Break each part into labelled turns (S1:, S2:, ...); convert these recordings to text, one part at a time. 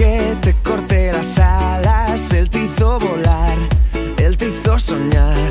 S1: que te corté las alas, él te hizo volar, él te hizo soñar.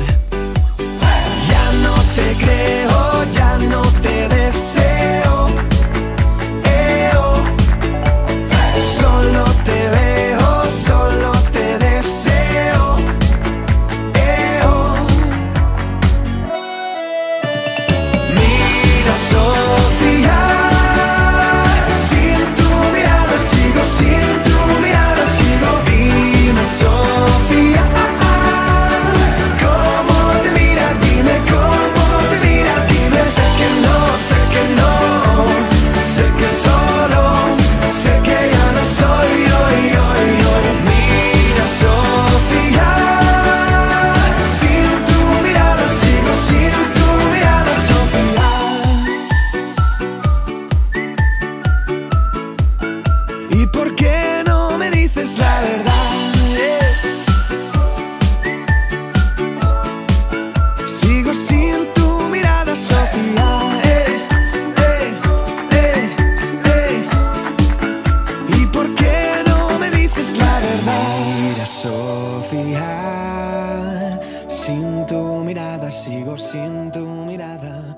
S1: Sofía, sin tu mirada sigo sin tu mirada.